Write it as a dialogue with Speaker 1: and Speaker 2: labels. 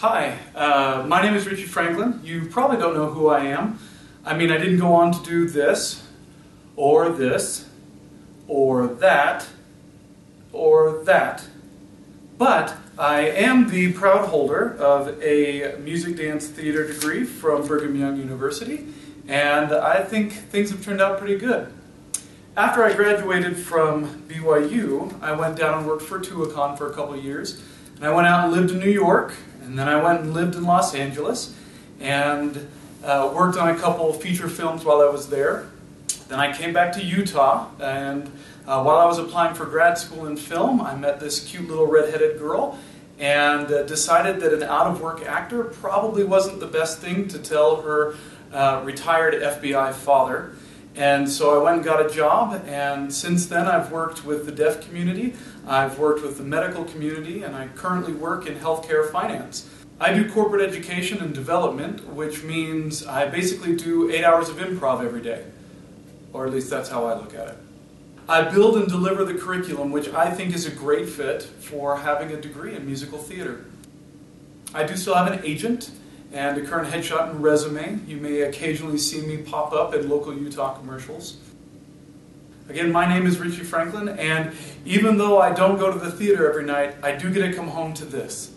Speaker 1: Hi, uh, my name is Richie Franklin. You probably don't know who I am. I mean, I didn't go on to do this, or this, or that, or that. But I am the proud holder of a music dance theater degree from Brigham Young University, and I think things have turned out pretty good. After I graduated from BYU, I went down and worked for Tuacahn for a couple years. And I went out and lived in New York, and then I went and lived in Los Angeles, and uh, worked on a couple feature films while I was there. Then I came back to Utah, and uh, while I was applying for grad school in film, I met this cute little redheaded girl and uh, decided that an out of work actor probably wasn't the best thing to tell her uh, retired FBI father. And so I went and got a job, and since then I've worked with the deaf community, I've worked with the medical community, and I currently work in healthcare finance. I do corporate education and development, which means I basically do eight hours of improv every day. Or at least that's how I look at it. I build and deliver the curriculum, which I think is a great fit for having a degree in musical theater. I do still have an agent and a current headshot and resume. You may occasionally see me pop up in local Utah commercials. Again, my name is Richie Franklin, and even though I don't go to the theater every night, I do get to come home to this.